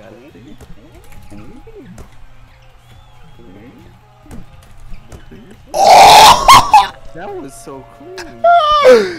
got it. That was so cool.